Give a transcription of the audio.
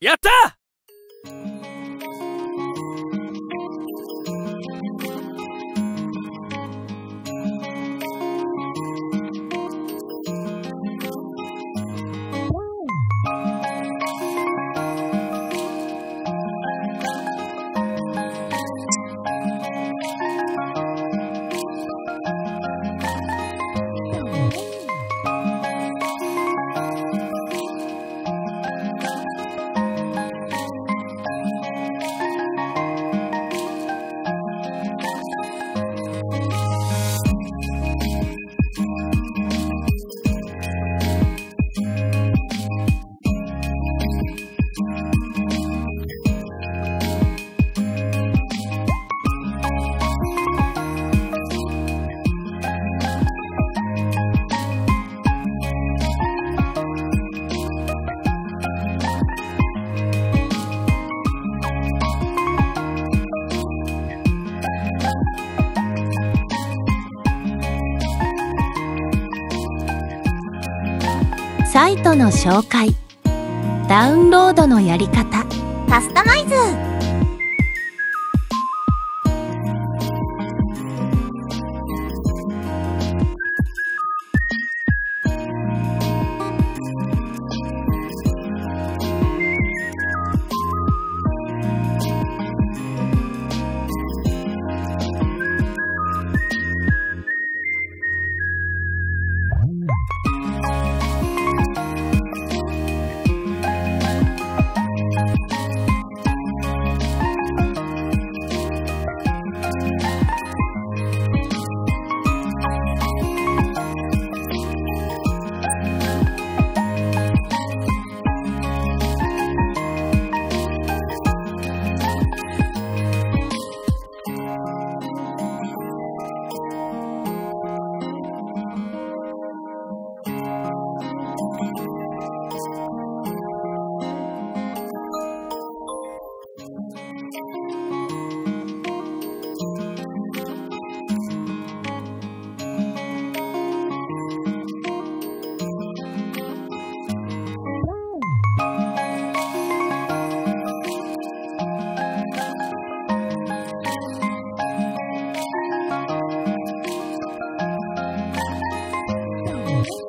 やったドの紹介。ダウンロードのやり方。カスタマイズ。Thanks.